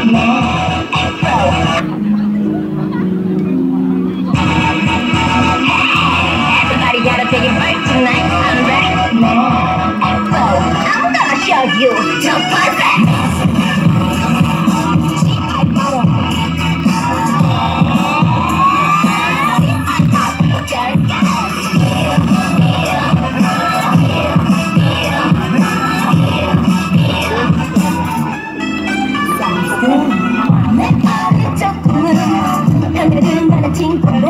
Everybody gotta take it tonight. I'm back. So oh, I'm gonna show you the perfect. King